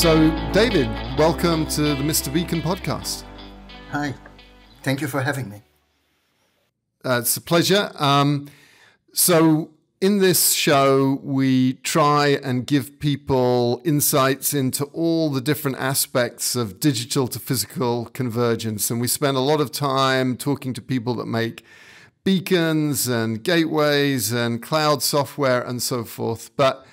So, David, welcome to the Mr. Beacon podcast. Hi, thank you for having me. Uh, it's a pleasure. Um, so, in this show, we try and give people insights into all the different aspects of digital to physical convergence. And we spend a lot of time talking to people that make beacons and gateways and cloud software and so forth. But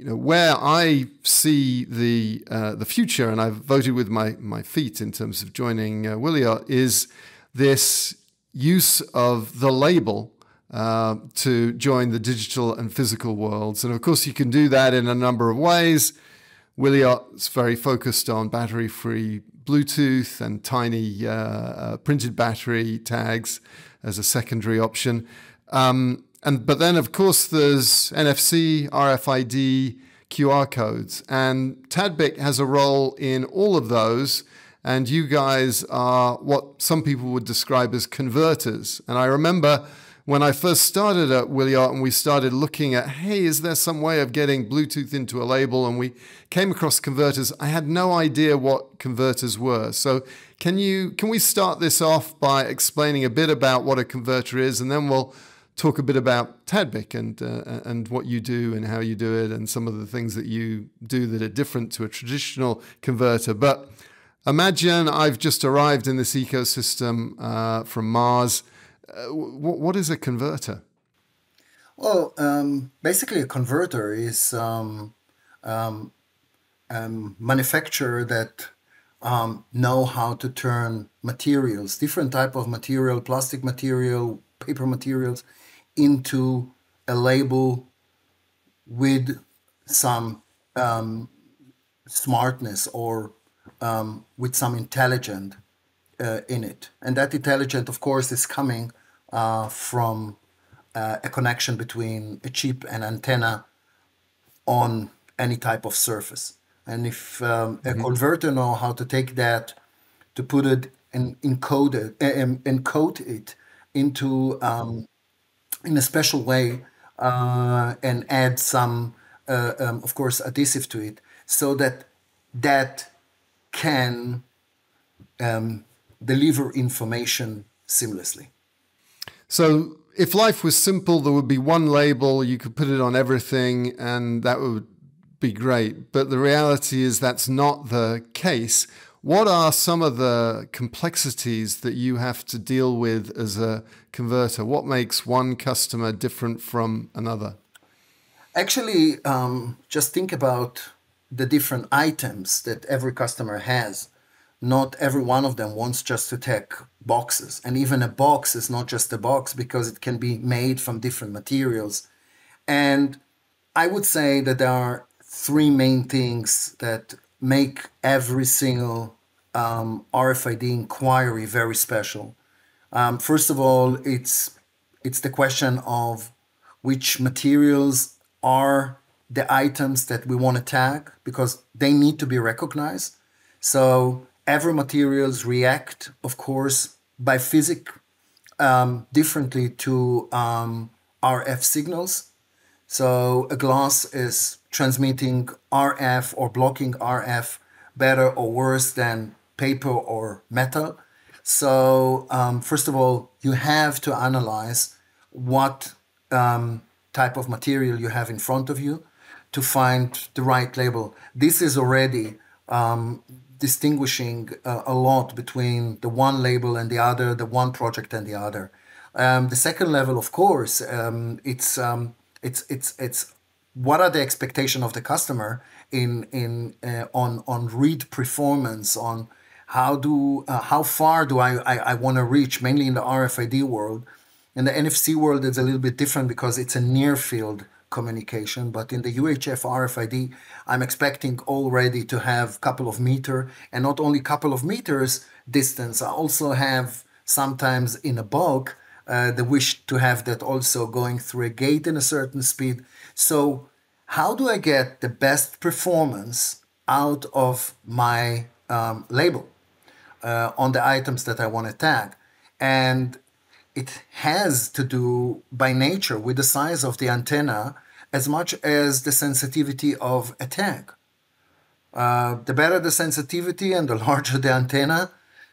you know where I see the uh, the future, and I've voted with my my feet in terms of joining uh, is this use of the label uh, to join the digital and physical worlds. And of course, you can do that in a number of ways. Wiliot's very focused on battery free Bluetooth and tiny uh, uh, printed battery tags as a secondary option. Um, and but then of course there's NFC, RFID, QR codes, and Tadbik has a role in all of those. And you guys are what some people would describe as converters. And I remember when I first started at Wiliot and we started looking at, hey, is there some way of getting Bluetooth into a label? And we came across converters. I had no idea what converters were. So can you can we start this off by explaining a bit about what a converter is, and then we'll talk a bit about Tadbik and uh, and what you do and how you do it and some of the things that you do that are different to a traditional converter. But imagine I've just arrived in this ecosystem uh, from Mars. Uh, what is a converter? Well, um, basically, a converter is um, um, um manufacturer that um, know how to turn materials, different type of material, plastic material, paper materials, into a label with some um, smartness or um, with some intelligence uh, in it. And that intelligence, of course, is coming uh, from uh, a connection between a chip and antenna on any type of surface. And if um, mm-hmm. a converter know how to take that, to put it and encode it, and encode it into um, in a special way uh, and add some, uh, um, of course, adhesive to it, so that that can um, deliver information seamlessly. So, if life was simple, there would be one label, you could put it on everything, and that would be great. But the reality is that's not the case. What are some of the complexities that you have to deal with as a converter? What makes one customer different from another? Actually, um, just think about the different items that every customer has. Not every one of them wants just to take boxes. And even a box is not just a box because it can be made from different materials. And I would say that there are three main things that make every single um, RFID inquiry very special. Um, first of all, it's it's the question of which materials are the items that we want to tag because they need to be recognized. So every materials react, of course, by physics um, differently to um, RF signals. So a glass is transmitting RF or blocking RF better or worse than paper or metal. So, um, first of all, you have to analyze what um, type of material you have in front of you to find the right label. This is already um, distinguishing uh, a lot between the one label and the other, the one project and the other. Um, the second level, of course, um, it's um, it's it's it's what are the expectation of the customer in in uh, on on read performance on how do uh, how far do I I, I want to reach mainly in the RFID world. In the NFC world it's a little bit different because it's a near field communication but in the UHF RFID I'm expecting already to have couple of meter and not only couple of meters distance I also have sometimes in a bulk uh, the wish to have that also going through a gate in a certain speed so, how do I get the best performance out of my um, label uh, on the items that I want to tag? And it has to do by nature with the size of the antenna as much as the sensitivity of a tag. uh, the better the sensitivity and the larger the antenna.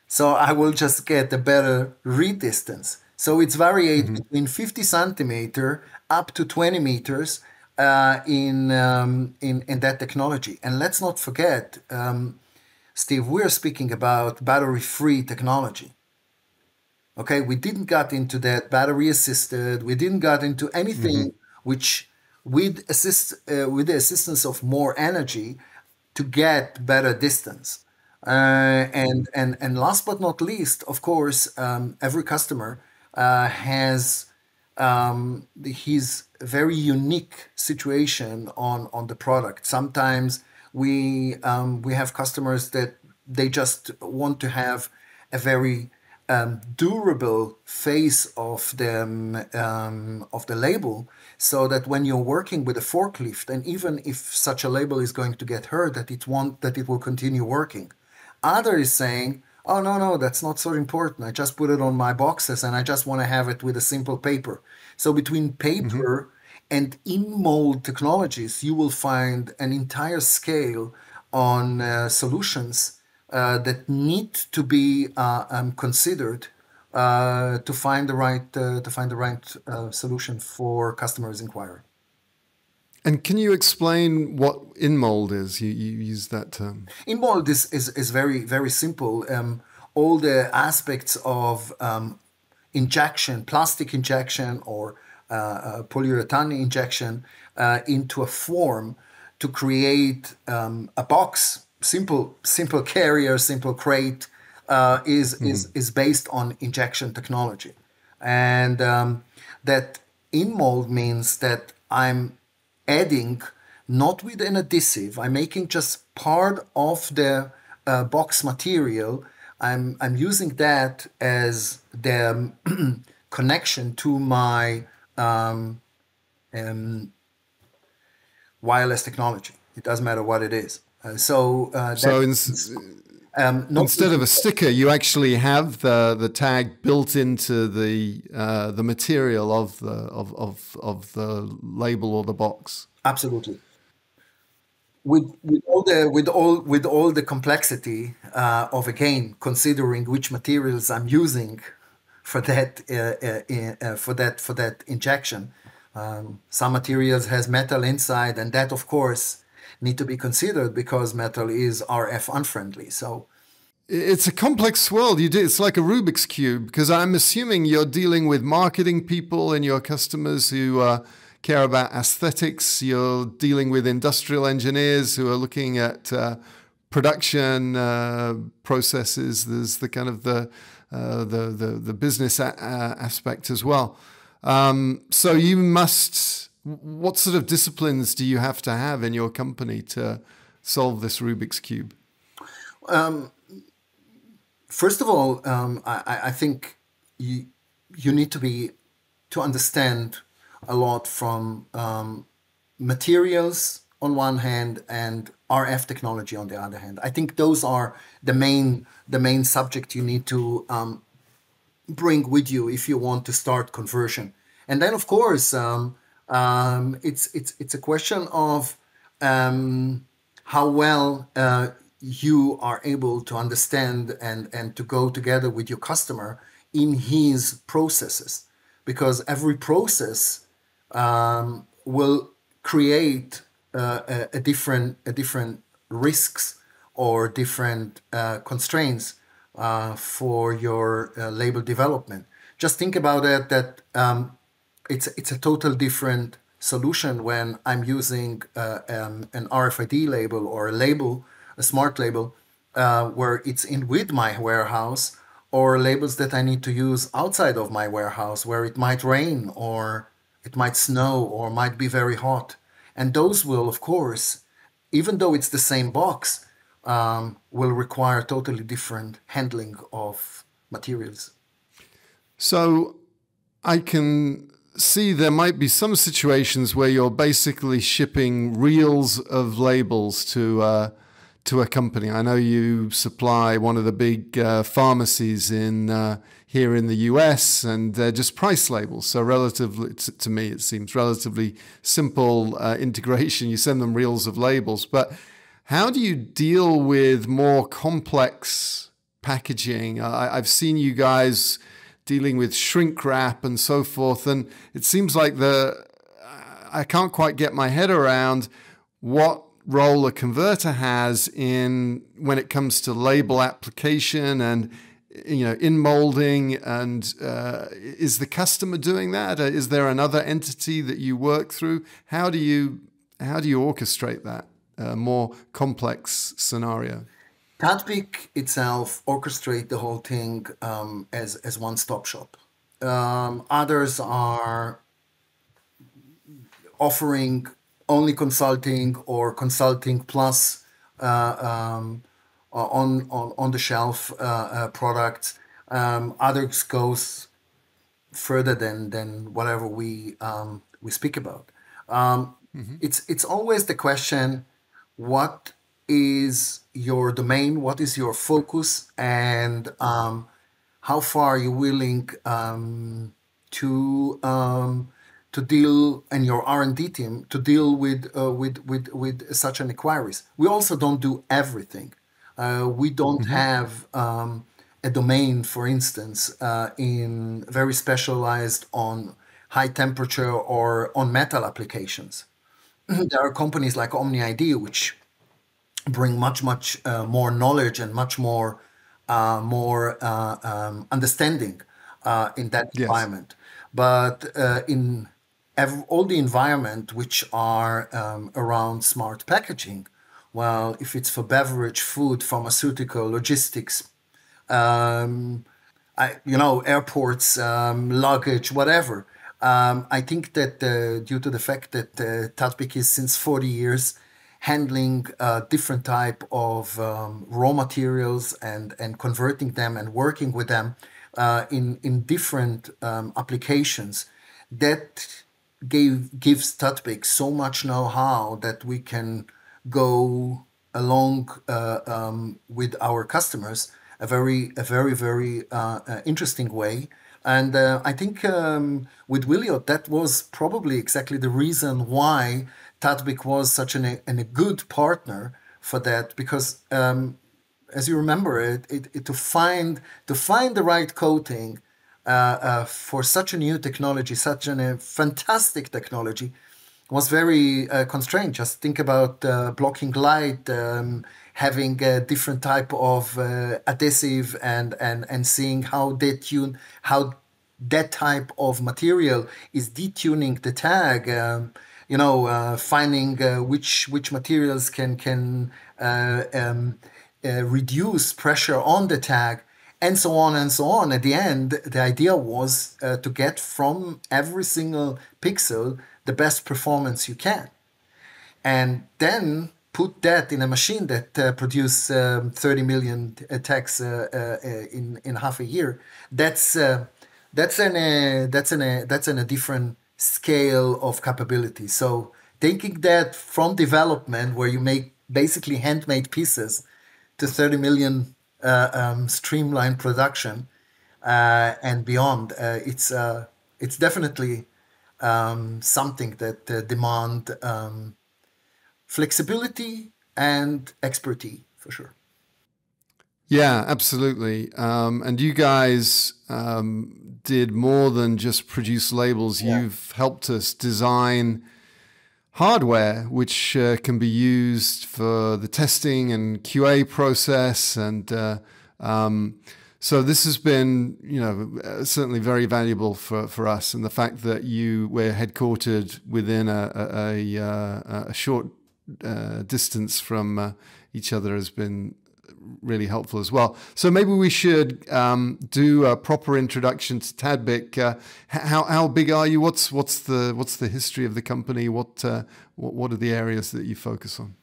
So I will just get a better read distance. So it's varied mm-hmm. between 50 centimeter up to 20 meters uh, in, um, in in that technology. And let's not forget, um, Steve, we're speaking about battery-free technology. Okay, we didn't get into that battery assisted. We didn't get into anything mm-hmm. which, with assist uh, with the assistance of more energy, to get better distance. Uh, and and and last but not least, of course, um, every customer uh, has um, his very unique situation on on the product. Sometimes we um, we have customers that they just want to have a very um, durable face of the um, of the label, so that when you're working with a forklift, and even if such a label is going to get hurt, that it won't that it will continue working. Other is saying, oh no no that's not so important. I just put it on my boxes and I just want to have it with a simple paper. So between paper mm-hmm. and in mold technologies, you will find an entire scale on uh, solutions uh, that need to be uh, um, considered uh, to find the right uh, to find the right uh, solution for customers' inquiry. And can you explain what in mold is? You, you use that term. In mold is, is, is very very simple. Um, all the aspects of um, injection, plastic injection, or uh, polyurethane injection into a form to create um, a box simple simple carrier, simple crate uh, is mm. is is based on injection technology, and um, that in mold means that I'm adding not with an adhesive. I'm making just part of the uh, box material. I'm I'm using that as the connection to my um, um, wireless technology. It doesn't matter what it is. Uh, so uh, so in, um, instead of a sticker, you actually have the the tag built into the uh, the material of the of, of of the label or the box. Absolutely. With, with all the with all with all the complexity uh, of again considering which materials I'm using for that uh, uh, for that for that injection, um, some materials has metal inside, and that of course need to be considered because metal is RF unfriendly. So it's a complex world. You do, it's like a Rubik's cube because I'm assuming you're dealing with marketing people and your customers who uh, care about aesthetics. You're dealing with industrial engineers who are looking at uh, production uh, processes. There's the kind of the uh, the, the, the business aspect as well. Um, so you must what sort of disciplines do you have to have in your company to solve this Rubik's cube? Um, first of all, um, I, I, think you you need to be to understand a lot from um, materials on one hand and RF technology on the other hand. I think those are the main the main subject you need to um, bring with you if you want to start conversion. And then, of course, um, um, it's it's it's a question of um, how well uh, you are able to understand and and to go together with your customer in his processes, because every process um, will create uh, a, a, different a different risks or different uh, constraints uh, for your uh, label development. Just think about it that um, it's it's a total different solution when I'm using uh, um, an RFID label or a label, a smart label, uh, where it's in with my warehouse, or labels that I need to use outside of my warehouse, where it might rain or it might snow or might be very hot, and those will, of course, even though it's the same box, um, will require totally different handling of materials. So I can see there might be some situations where you're basically shipping reels of labels to uh, to a company. I know you supply one of the big uh, pharmacies in uh, here in the US, and they're just price labels. So relatively to, me, it seems relatively simple uh, integration. You send them reels of labels, but How do you deal with more complex packaging? I, have seen you guys dealing with shrink wrap and so forth, and it seems like the I can't quite get my head around what role a converter has in when it comes to label application and you know in molding and uh, is the customer doing that? Is there another entity that you work through? How do you how do you orchestrate that uh, more complex scenario Tadbik itself orchestrate the whole thing um, as as one stop shop um, others are offering only consulting or consulting plus uh, um, on, on on the shelf uh, uh, products. Um, others goes further than than whatever we um, we speak about. Um, mm-hmm. It's it's always the question: what is your domain? What is your focus? And um, how far are you willing um, to to deal and your R&D team to deal with uh, with with with such an inquiries. We also don't do everything. Uh, we don't mm-hmm. have um, a domain, for instance, uh, in very specialized on high temperature or on metal applications. there are companies like OmniID which bring much much uh, more knowledge and much more uh, more uh, um, understanding in that yes. environment. But in all the environment which are um, around smart packaging. Well, if it's for beverage, food, pharmaceutical, logistics, um, I, you know, airports, um, luggage, whatever. Um, I think that uh, due to the fact that uh, is since 40 years handling uh, different type of um, raw materials and, and converting them and working with them uh, in, in different um, applications, that gave gives Tadbik so much know-how that we can go along uh, um, with our customers a very a very very uh, uh, interesting way. And uh, I think um, with Wiliot, that was probably exactly the reason why Tadbik was such an, an, a good partner for that because um, as you remember it, it, it, to find to find the right coating uh, uh, for such a new technology, such a fantastic technology, was very uh, constrained. Just think about blocking light, um, having a different type of adhesive, and and and seeing how they tune how that type of material is detuning the tag. Um, you know, uh, finding uh, which which materials can can uh, um, reduce pressure on the tag and so on and so on. At the end, the idea was uh, to get from every single pixel the best performance you can. And then put that in a machine that uh, produce um, 30 million attacks uh, uh, uh, in, in half a year. That's, uh, that's, an, that's, an, that's an, a different scale of capability. So taking that from development where you make basically handmade pieces to 30 million uh, um, streamlined production uh, and beyond. Uh, it's it's definitely um, something that demand um, flexibility and expertise for sure. Yeah, absolutely. Um, and you guys um, did more than just produce labels. Yeah. You've helped us design hardware, which uh, can be used for the testing and QA process. And uh, um, so this has been, you know, uh, certainly very valuable for, for us. And the fact that you were headquartered within a, a, a, uh, a short uh, distance from uh, each other has been really helpful as well. So maybe we should um, do a proper introduction to Tadbik. Uh, how how big are you? What's what's the what's the history of the company? What uh, what, what are the areas that you focus on?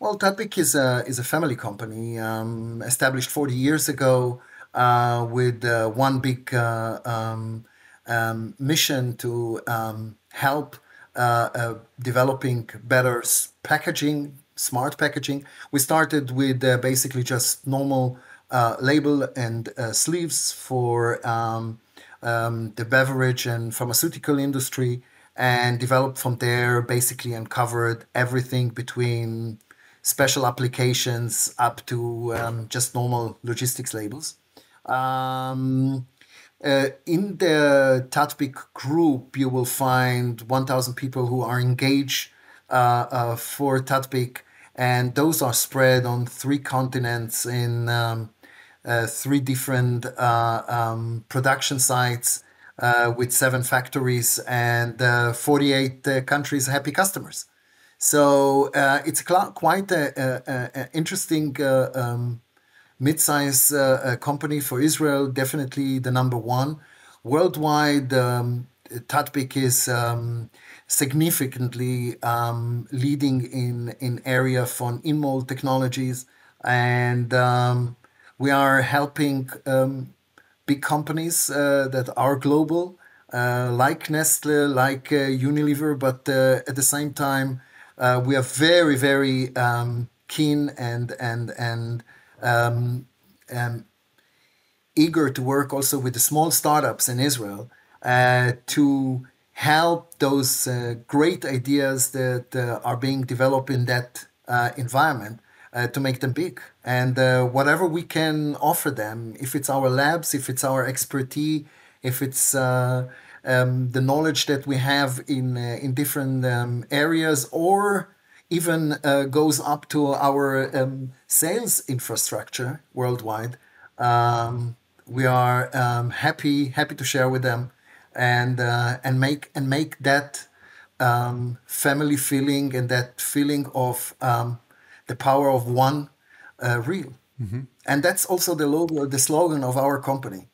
Well, Tadbik is a is a family company um, established 40 years ago uh, with uh, one big uh, um, um, mission to um, help uh, developing better packaging smart packaging. We started with uh, basically just normal uh, label and uh, sleeves for um, um, the beverage and pharmaceutical industry and developed from there basically and covered everything between special applications up to um, just normal logistics labels. Um, uh, in the Tadbik group, you will find 1,000 people who are engaged uh, uh, for Tadbik, and those are spread on three continents in um, uh, three different uh, um, production sites uh, with seven factories and 48 countries happy customers. So it's quite an interesting um, mid-size uh, uh, company for Israel, definitely the number one. Worldwide, um, Tadbik is um, significantly um, leading in in area for in-mold technologies, and um, we are helping um, big companies uh, that are global, uh, like Nestle, like uh, Unilever, but uh, at the same time, we are very very um, keen and and and um, um, eager to work also with the small startups in Israel uh, to help those uh, great ideas that uh, are being developed in that uh, environment uh, to make them big. And uh, whatever we can offer them, if it's our labs, if it's our expertise, if it's um, the knowledge that we have in in different um, areas, or even goes up to our um, sales infrastructure worldwide. Um, we are um, happy happy to share with them and uh, and make and make that um, family feeling and that feeling of um, the power of one uh, real. Mm-hmm. And that's also the logo, the slogan of our company.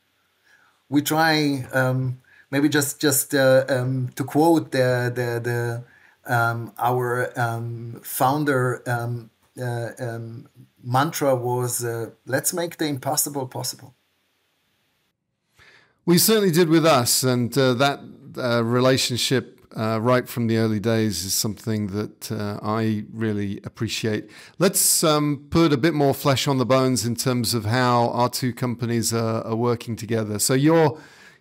We try um, maybe just just uh, to quote the the the um, our um, founder um, uh, um, mantra was uh, let's make the impossible possible. We certainly did with us, and uh, that uh, relationship uh, right from the early days is something that uh, I really appreciate. Let's um, put a bit more flesh on the bones in terms of how our two companies are, are working together. So you're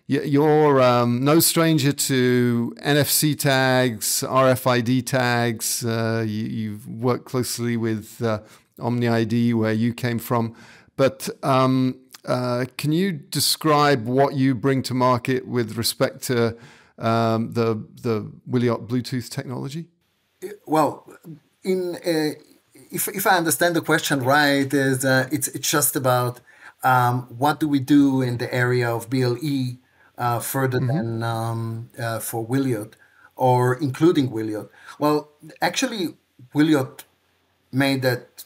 you're um, no stranger to NFC tags, RFID tags. Uh, you, have worked closely with uh, OmniID, where you came from. But um, uh, can you describe what you bring to market with respect to um, the the Wiliot Bluetooth technology? Well, in uh, if if I understand the question right, is uh, it's it's just about um, what do we do in the area of BLE uh, further mm-hmm. than um, uh, for Wiliot or including Wiliot. Well, actually, Wiliot made that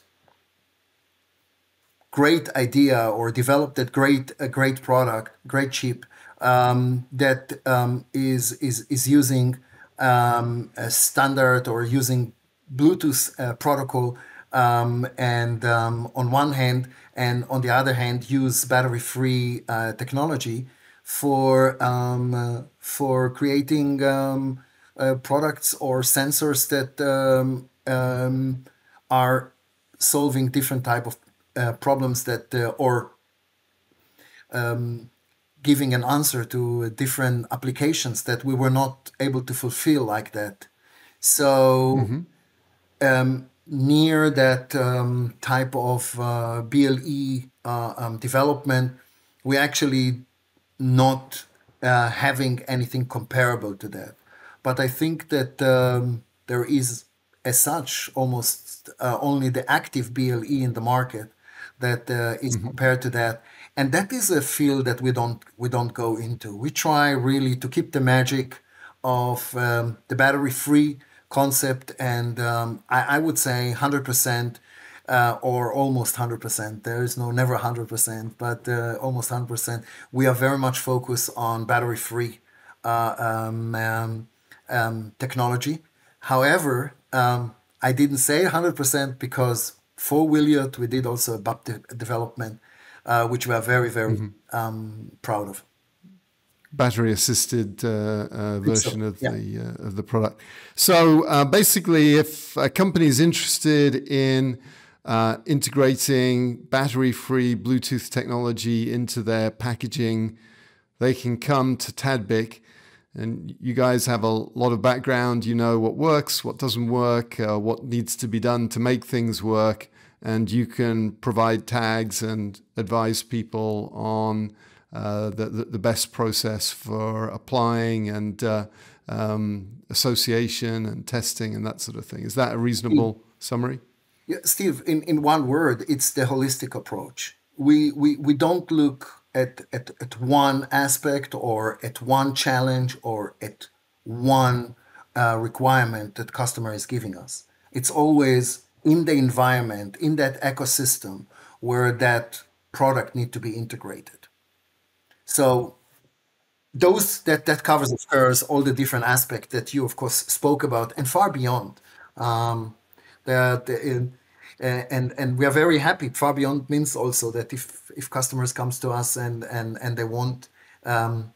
great idea or developed that great a great product, great chip um, that um, is is is using um, a standard or using Bluetooth uh, protocol, um, and um, on one hand, and on the other hand, use battery-free uh, technology for um, uh, for creating uh, products or sensors that are solving different type of uh, problems that uh, or um, giving an answer to different applications that we were not able to fulfill like that. So mm-hmm. Um, near that type of uh, BLE uh, development, we actually not uh, having anything comparable to that. But I think that um, there is, as such, almost uh, only the active BLE in the market that uh, is mm-hmm. compared to that, and that is a field that we don't we don't go into. We try really to keep the magic of um, the battery-free concept, and um, I, I, would say hundred percent uh, or almost 100%. There is no never 100%, but uh, almost 100%. We are very much focused on battery free uh, um, um, um, technology. However, um, I didn't say 100% because for Wiliot, we did also a BAP de- development, uh, which we are very, very mm-hmm. Um, proud of battery assisted uh, uh, version so. of yeah. the uh, of the product. So uh, basically, if a company is interested in uh, integrating battery free Bluetooth technology into their packaging, they can come to Tadbik. And you guys have a lot of background. You know what works, what doesn't work, uh, what needs to be done to make things work, and you can provide tags and advise people on uh, the, the, best process for applying and uh, um, association and testing and that sort of thing. Is that a reasonable mm. summary? Yeah, Steve. In in one word, it's the holistic approach. We we we don't look at, at, at one aspect or at one challenge or at one uh, requirement that customer is giving us. It's always in the environment, in that ecosystem where that product need to be integrated. So those that that covers of course all the different aspects that you of course spoke about and far beyond. Um, that and and we are very happy. Far beyond means also that if if customers comes to us and and and they want um,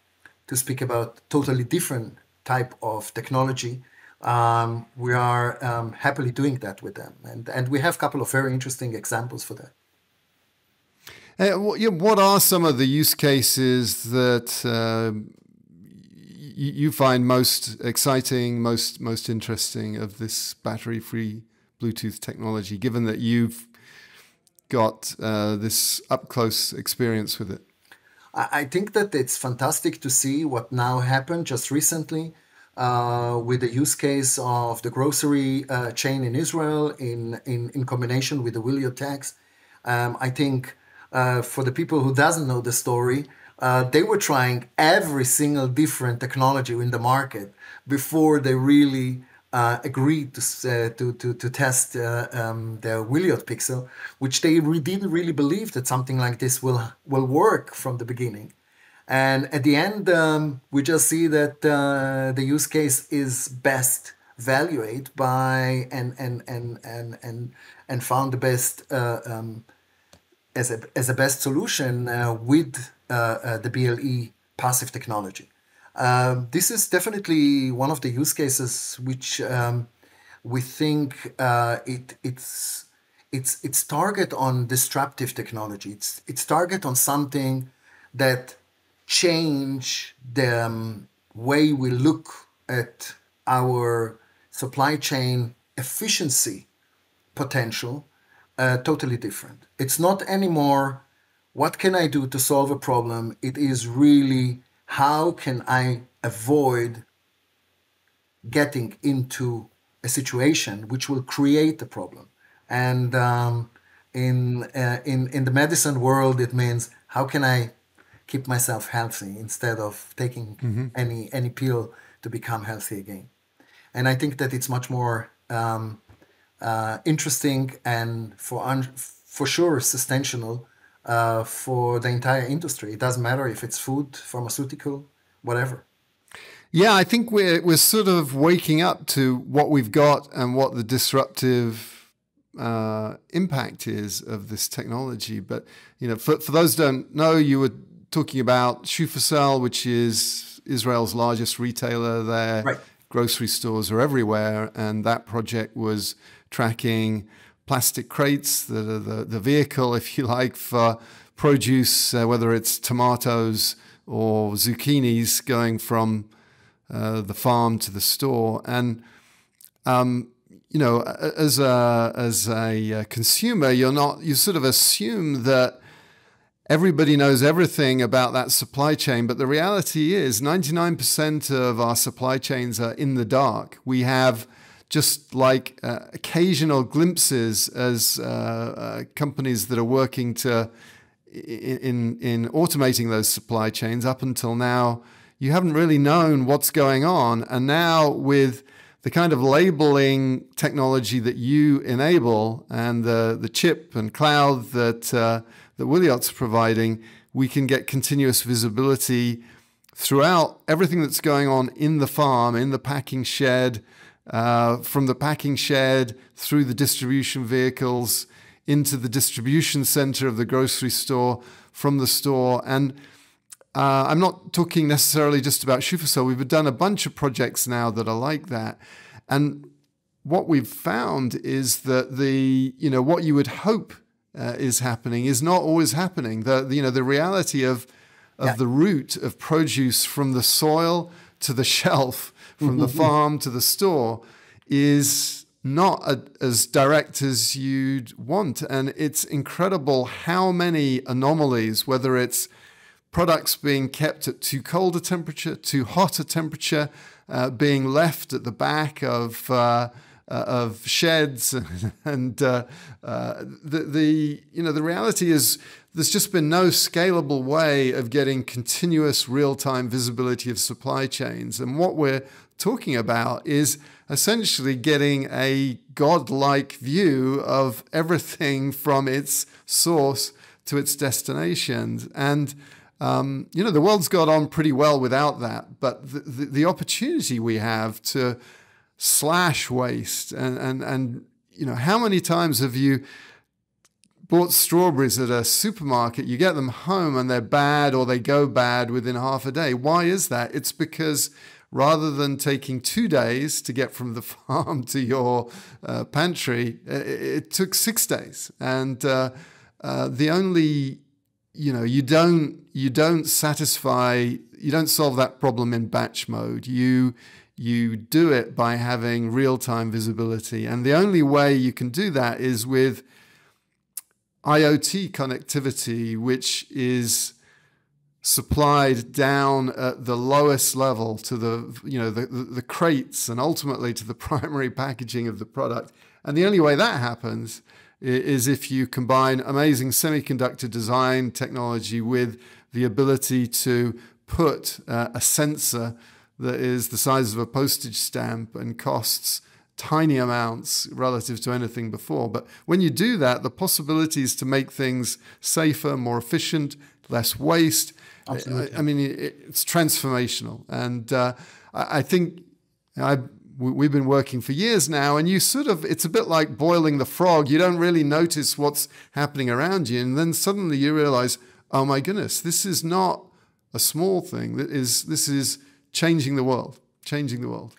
to speak about totally different type of technology, um, we are um, happily doing that with them, and and we have a couple of very interesting examples for that. Uh, what are some of the use cases that uh, you find most exciting, most most interesting of this battery-free Bluetooth technology, given that you've got uh, this up close experience with it? I think that it's fantastic to see what now happened just recently uh, with the use case of the grocery uh, chain in Israel in, in, in combination with the Wiliot tags. Um, I think uh, for the people who doesn't know the story, uh, they were trying every single different technology in the market before they really uh, agreed to, uh, to, to, to test uh, um, the Wiliot pixel, which they re- didn't really believe that something like this will, will work from the beginning. And at the end, um, we just see that uh, the use case is best evaluated by and and and and and, and found the best uh, um, as a as a best solution uh, with the BLE passive technology. Um, this is definitely one of the use cases which um, we think uh, it it's it's it's target on disruptive technology. It's it's target on something that change the um, way we look at our supply chain efficiency potential uh, totally different. It's not anymore what can I do to solve a problem. It is really how can I avoid getting into a situation which will create a problem? And um, in, uh, in, in the medicine world, it means how can I keep myself healthy instead of taking mm-hmm. any, any pill to become healthy again? And I think that it's much more um, uh, interesting and for, un- for sure sustainable uh, for the entire industry. It doesn't matter if it's food, pharmaceutical, whatever. Yeah, I think we're we're sort of waking up to what we've got and what the disruptive uh, impact is of this technology. But you know, for for those who don't know, you were talking about Shufersal, which is Israel's largest retailer. There, right. grocery stores are everywhere, and that project was tracking plastic crates, the, the, the vehicle, if you like, for produce, uh, whether it's tomatoes or zucchinis going from uh, the farm to the store. And, um, you know, as a, as a uh, consumer, you're not, you sort of assume that everybody knows everything about that supply chain. But the reality is 99% of our supply chains are in the dark. We have just like uh, occasional glimpses as uh, uh, companies that are working to in in automating those supply chains. Up until now, you haven't really known what's going on, and now with the kind of labeling technology that you enable and the the chip and cloud that uh, that Wiliot's providing, we can get continuous visibility throughout everything that's going on in the farm, in the packing shed uh, from the packing shed through the distribution vehicles into the distribution center of the grocery store, from the store. And uh, I'm not talking necessarily just about Shufersal. We've done a bunch of projects now that are like that. And what we've found is that the, you know, what you would hope uh, is happening is not always happening. The, the you know, the reality of, of yeah. the route of produce from the soil to the shelf from the farm to the store is not a, as direct as you'd want. And it's incredible how many anomalies, whether it's products being kept at too cold a temperature, too hot a temperature, uh, being left at the back of uh, uh, of sheds, and uh, uh, the the you know the reality is there's just been no scalable way of getting continuous real time visibility of supply chains, and what we're talking about is essentially getting a godlike view of everything from its source to its destination. and um, you know, the world's got on pretty well without that, but the, the, the opportunity we have to slash waste and, and, and, you know, how many times have you bought strawberries at a supermarket, you get them home and they're bad or they go bad within half a day. Why is that? It's because rather than taking two days to get from the farm to your uh, pantry, it, it, took six days. And uh, uh, the only you know you don't you don't satisfy you don't solve that problem in batch mode you you do it by having real-time visibility and the only way you can do that is with IoT connectivity which is supplied down at the lowest level to the you know the, the, crates and ultimately to the primary packaging of the product. And the only way that happens is if you combine amazing semiconductor design technology with the ability to put uh, a sensor that is the size of a postage stamp and costs tiny amounts relative to anything before. But when you do that, the possibilities to make things safer, more efficient, less waste. Absolutely. I, I mean, it, it's transformational. And uh, I, I think I we've been working for years now, and you sort of, it's a bit like boiling the frog. You don't really notice what's happening around you. And then suddenly you realize, oh my goodness, this is not a small thing. That is, this is changing the world, changing the world.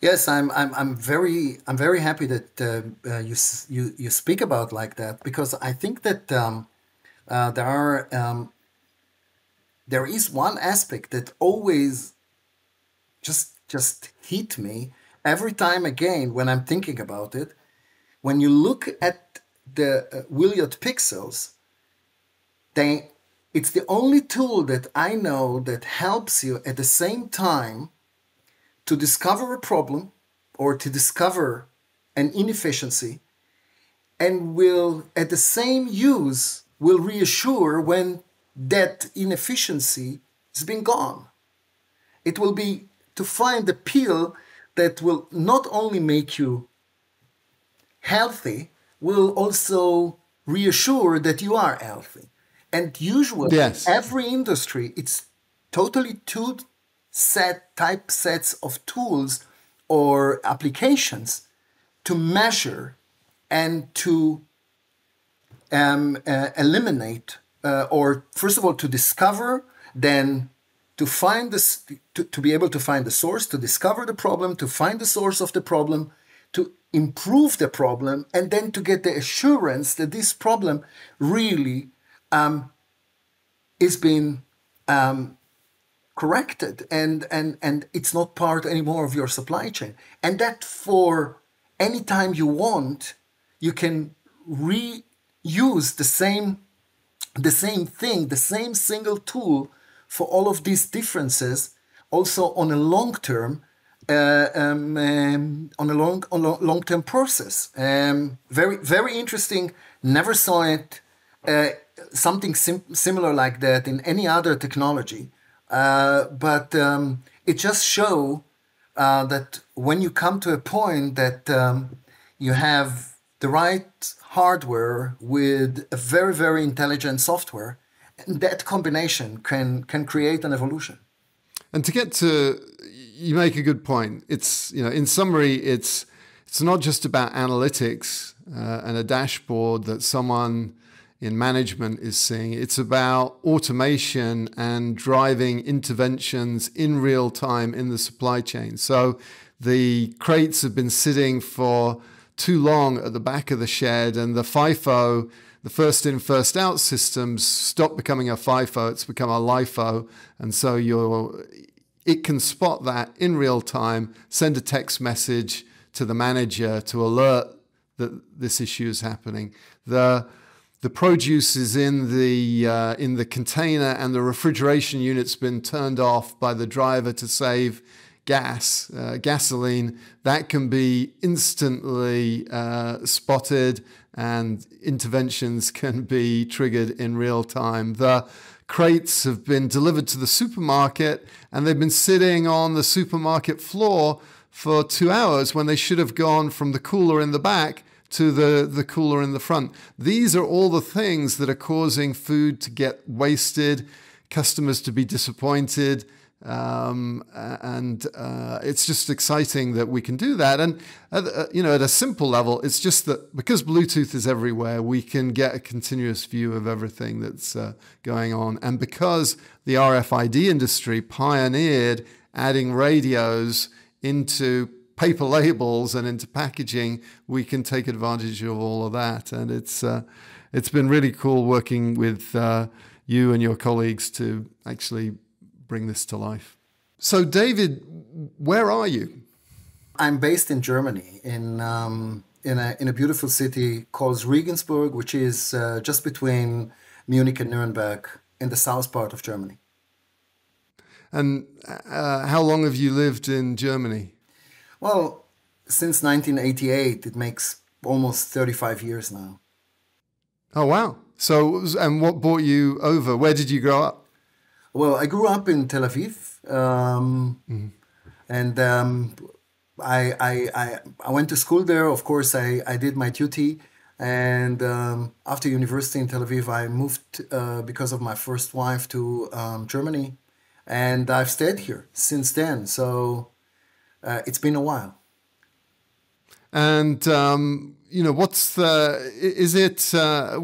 Yes, I'm, I'm, I'm very, I'm very happy that uh, uh, you, you, you speak about like that because I think that um, uh, there are, um, there is one aspect that always just just hit me every time again when I'm thinking about it. When you look at the uh, Wiliot pixels, they it's the only tool that I know that helps you at the same time to discover a problem or to discover an inefficiency and will at the same use will reassure when that inefficiency has been gone. It will be to find the pill that will not only make you healthy, will also reassure that you are healthy. And usually, yes. every industry, it's totally two set type sets of tools or applications to measure and to um, uh, eliminate, uh, or first of all, to discover, then to find this to, to be able to find the source to discover the problem to find the source of the problem to improve the problem and then to get the assurance that this problem really um, is being um, corrected and and and it's not part anymore of your supply chain and that for any time you want you can reuse the same the same thing the same single tool for all of these differences also on a long term uh, um, um, on a long on a long term process. Um, very very interesting. Never saw it uh, something sim- similar like that in any other technology. Uh, but um, it just show uh, that when you come to a point that um, you have the right hardware with a very very intelligent software that combination can can create an evolution. And to get to, you make a good point. It's you know, in summary, it's it's not just about analytics uh, and a dashboard that someone in management is seeing. It's about automation and driving interventions in real time in the supply chain. So the crates have been sitting for too long at the back of the shed, and the FIFO the first in, first out systems stop becoming a FIFO, it's become a LIFO. And so you're it can spot that in real time, send a text message to the manager to alert that this issue is happening. The the produce is in the uh, in the container and the refrigeration unit's been turned off by the driver to save gas uh, gasoline. That can be instantly uh, spotted and interventions can be triggered in real time. The crates have been delivered to the supermarket and they've been sitting on the supermarket floor for two hours when they should have gone from the cooler in the back to the, the cooler in the front. These are all the things that are causing food to get wasted, customers to be disappointed. Um, and uh, it's just exciting that we can do that. And uh, you know, at a simple level, it's just that because Bluetooth is everywhere, we can get a continuous view of everything that's uh, going on. And because the RFID industry pioneered adding radios into paper labels and into packaging, we can take advantage of all of that. And it's uh, it's been really cool working with uh, you and your colleagues to actually bring this to life. So, David, where are you? I'm based in Germany, in um, in a in a beautiful city called Regensburg, which is uh, just between Munich and Nuremberg, in the south part of Germany. And uh, how long have you lived in Germany? Well, since 1988, it makes almost 35 years now. Oh, wow. So, and what brought you over? Where did you grow up? Well, I grew up in Tel Aviv. Um, mm-hmm. And um, I, I, I, I went to school there. Of course, I, I did my duty. And um, after university in Tel Aviv, I moved uh, because of my first wife to um, Germany and I've stayed here since then. So uh, it's been a while. And um, you know, what's the? Is it? Uh,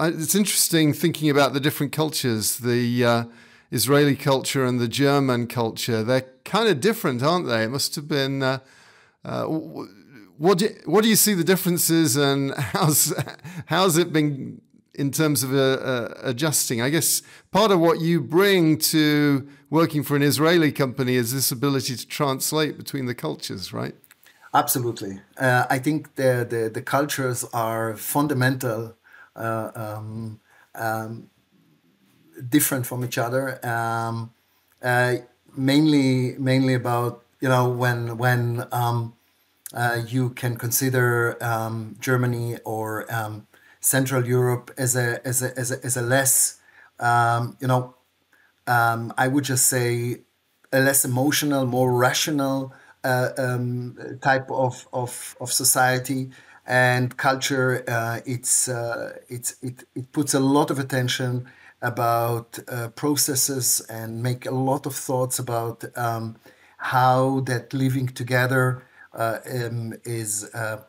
it's interesting thinking about the different cultures. The uh, Israeli culture and the German culture. They're kind of different, aren't they? It must have been. Uh, uh, what do you, what do you see the differences and how's how's it been in terms of uh, uh, adjusting. I guess part of what you bring to working for an Israeli company is this ability to translate between the cultures, right? Absolutely. Uh, I think the, the, the, cultures are fundamental, uh, um, um, different from each other. Um, uh, mainly, mainly about you know when when um, uh, you can consider um, Germany or um, Central Europe as a as a as a, as a less um, you know um, I would just say a less emotional, more rational uh, um, type of, of, of society and culture. Uh, it's uh, it's it, it puts a lot of attention about uh, processes and make a lot of thoughts about um, how that living together uh, um, is uh,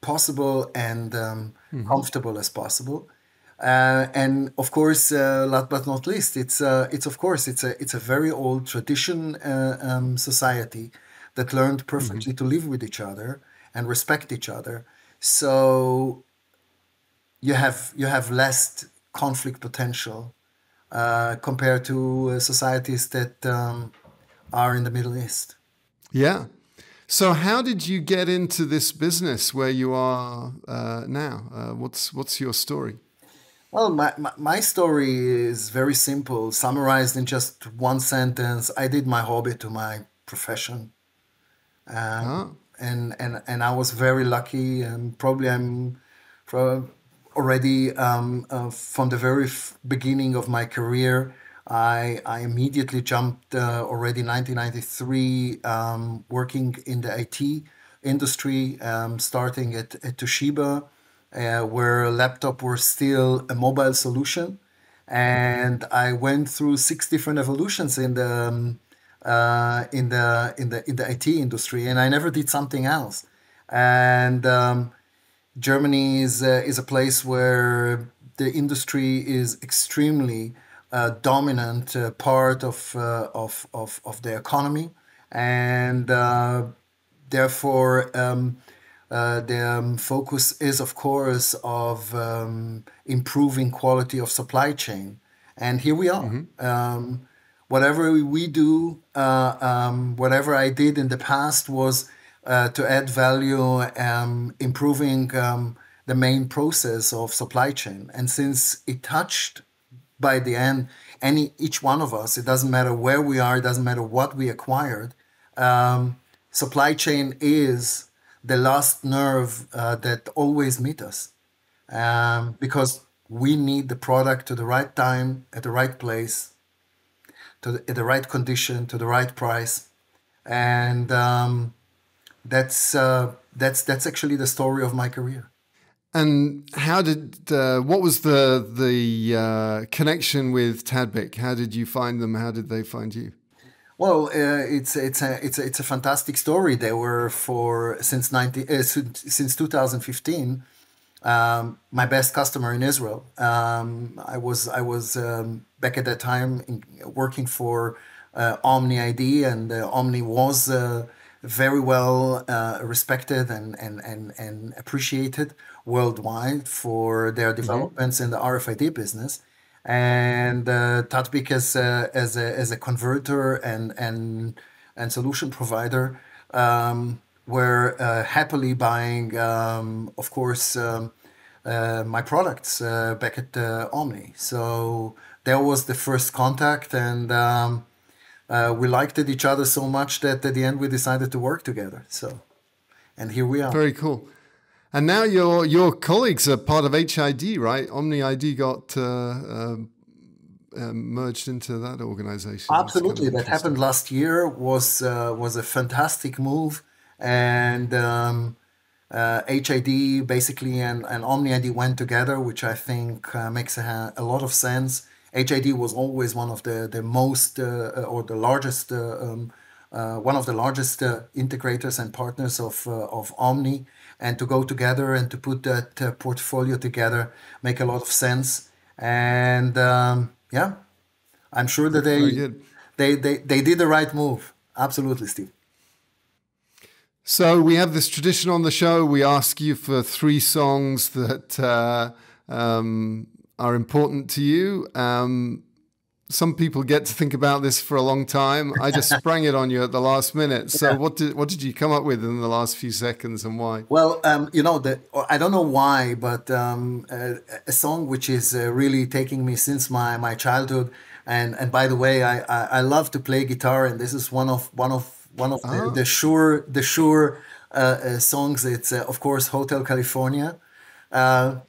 possible and um, mm-hmm. comfortable as possible. Uh, and of course, uh, last but not least, it's uh, it's of course it's a it's a very old tradition uh, um, society that learned perfectly mm-hmm. to live with each other and respect each other. So you have you have less conflict potential uh, compared to uh, societies that um, are in the Middle East. Yeah, so, how did you get into this business where you are uh, now? Uh, what's what's your story? Well, my, my, my, story is very simple, summarized in just one sentence. I did my hobby to my profession, um, ah. and and and I was very lucky, and probably I'm already um, uh, from the very beginning of my career. I, I immediately jumped uh, already 1993 um, working in the IT industry, um, starting at, at Toshiba, uh, where laptop were still a mobile solution. And I went through six different evolutions in the um, uh, in the in the in the IT industry, and I never did something else. And um, Germany is uh, is a place where the industry is extremely dominant uh, part of, uh, of, of, of the economy. And uh, therefore, um, uh, the um, focus is, of course, of um, improving quality of supply chain. And here we are. Mm-hmm. Um, whatever we do, uh, um, whatever I did in the past was uh, to add value, um, improving um, the main process of supply chain. And since it touched by the end any each one of us, it doesn't matter where we are, it doesn't matter what we acquired. Um, supply chain is the last nerve uh, that always meet us um, because we need the product to the right time at the right place to the, the right condition to the right price and um, that's uh, that's that's actually the story of my career. And how did uh, what was the the uh, connection with Tadbik? How did you find them? How did they find you? Well, uh, it's it's a it's a, it's a fantastic story. They were for since 90, uh, since 2015. Um, my best customer in Israel. Um, I was I was um, back at that time in, working for uh, Omni ID, and uh, Omni was very well respected and, and, and, and appreciated worldwide for their mm-hmm. developments mm-hmm. in the RFID business. And uh, Tadbik as a, as a, as a converter and, and, and solution provider um, were uh, happily buying, um, of course, um, uh, my products uh, back at uh, Omni. So that was the first contact. And um, uh, we liked it each other so much that at the end we decided to work together. So, and here we are. Very cool. And now your your colleagues are part of HID, right? Omni ID got uh, um, uh, merged into that organization. Absolutely, kind of that happened last year. was uh, was a fantastic move, and um, HID uh, basically and, and Omni ID went together, which I think uh, makes a, a lot of sense HID was always one of the the most or the largest uh, um, uh, one of the largest integrators and partners of of Omni, and to go together and to put that portfolio together make a lot of sense. And um, yeah, I'm sure that they, they they they did the right move. Absolutely, Steve. So we have this tradition on the show. We ask you for three songs that uh, um, are important to you. Um, some people get to think about this for a long time. I just sprang it on you at the last minute. So yeah. what did what did you come up with in the last few seconds, and why? Well, um, you know, the, I don't know why, but um, a, a, song which is uh, really taking me since my my childhood. And and by the way, I, I, I love to play guitar, and this is one of one of one of the, oh. the sure the sure uh, uh, songs. It's uh, of course Hotel California. Uh,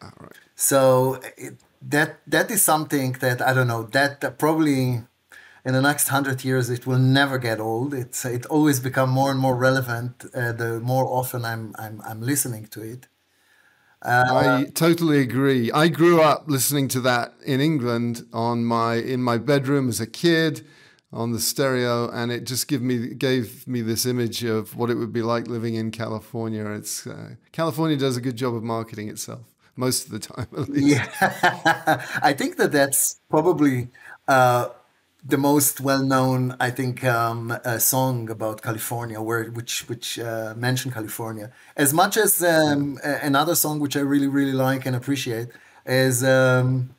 so it, that that is something that I don't know that probably in the next hundred years it will never get old. It's it always become more and more relevant uh, the more often I'm I'm I'm listening to it. Uh, I totally agree. I grew up listening to that in England on my in my bedroom as a kid on the stereo, and it just gave me gave me this image of what it would be like living in California. It's uh, California does a good job of marketing itself most of the time at least. Yeah, I think that that's probably uh, the most well-known, I think, um, uh, song about California, where which which uh, mention California. As much as um, another song which I really really like and appreciate is um,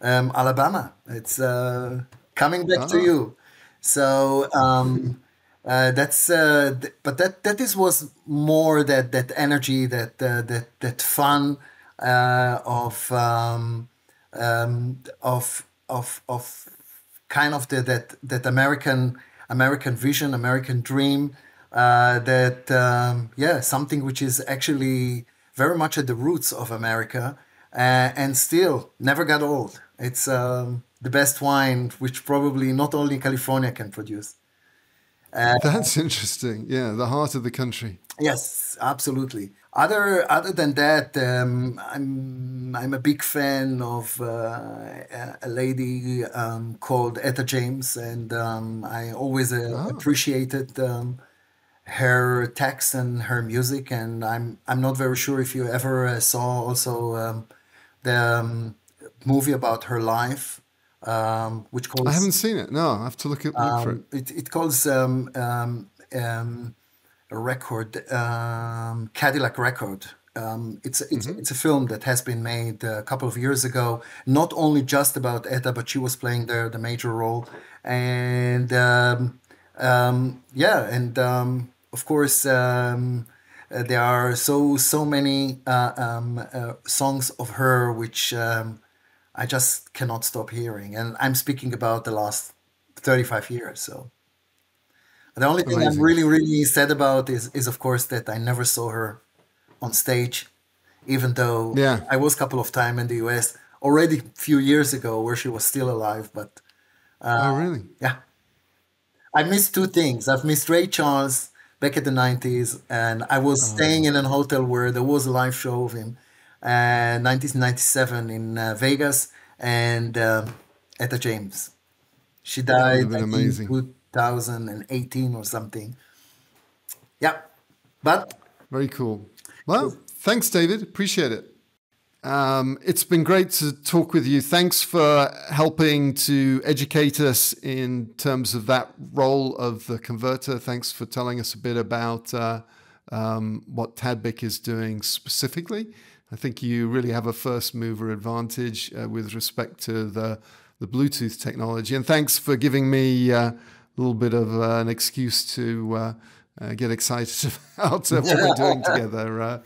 um Alabama. It's uh, coming back to ah. you. So. Um, uh, that's uh, th- but that that is was more that that energy that uh, that that fun uh, of, um, um, of of of kind of the, that that American American vision, American dream. Uh, that um, yeah, something which is actually very much at the roots of America, uh, and still never got old. It's um, the best wine, which probably not only California can produce. Uh, That's interesting. Yeah, the heart of the country. Yes, absolutely. Other other than that, um, I'm I'm a big fan of uh, a lady um, called Etta James, and um, I always uh, oh. appreciated um, her text and her music. And I'm I'm not very sure if you ever uh, saw also um, the um, movie about her life, which calls I haven't seen it. No, I have to look, it, look for it. It it calls a record, um, Cadillac record. Um, it's it's mm-hmm. it's a film that has been made a couple of years ago, not only just about Etta, but she was playing there the major role, and um, um, yeah, and um, of course. Um, uh, there are so so many uh, um, uh, songs of her which um, I just cannot stop hearing, and I'm speaking about the last 35 years. So the only thing Amazing. I'm really really sad about is is of course that I never saw her on stage, even though yeah. I was a couple of times in the US already a few years ago where she was still alive. But uh, oh really? Yeah, I missed two things. I've missed Ray Charles back in the 90s and i was oh. staying in a hotel where there was a live show of him uh, 1997 in uh, vegas and uh, etta james she died in 2018 or something yeah but very cool well thanks david appreciate it um, it's been great to talk with you. Thanks for helping to educate us in terms of that role of the converter. Thanks for telling us a bit about uh, um, what Tadbik is doing specifically. I think you really have a first mover advantage uh, with respect to the, the Bluetooth technology. And thanks for giving me uh, little bit of uh, an excuse to uh, uh, get excited about what we're doing together.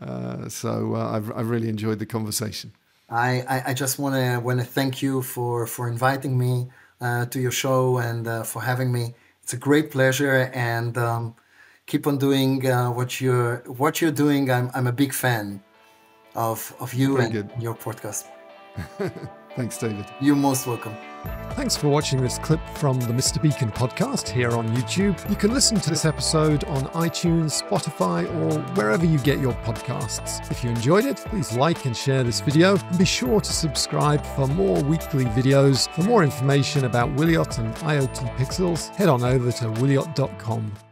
Uh, so uh, I've, I've really enjoyed the conversation. I, I, I just want to want to thank you for for inviting me uh, to your show and uh, for having me. It's a great pleasure, and um, keep on doing uh, what you're what you're doing. I'm I'm a big fan of of you Very and good. your podcast. Thanks, David. You're most welcome. Thanks for watching this clip from the Mr. Beacon podcast here on YouTube. You can listen to this episode on iTunes, Spotify, or wherever you get your podcasts. If you enjoyed it, please like and share this video. And be sure to subscribe for more weekly videos. For more information about Wiliot and IoT Pixels, head on over to wiliot.com.